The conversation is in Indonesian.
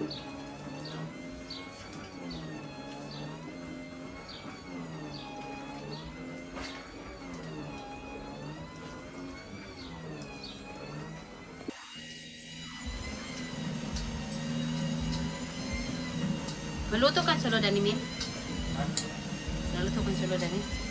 Meluto kan solo dan ini? Meluto kan solo dan ini?